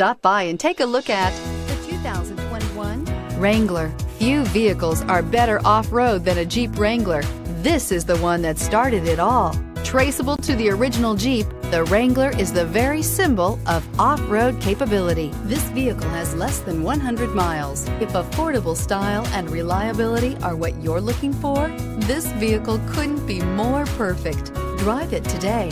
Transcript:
Stop by and take a look at the 2021 Wrangler. Few vehicles are better off-road than a Jeep Wrangler. This is the one that started it all. Traceable to the original Jeep, the Wrangler is the very symbol of off-road capability. This vehicle has less than 100 miles. If affordable style and reliability are what you're looking for, this vehicle couldn't be more perfect. Drive it today.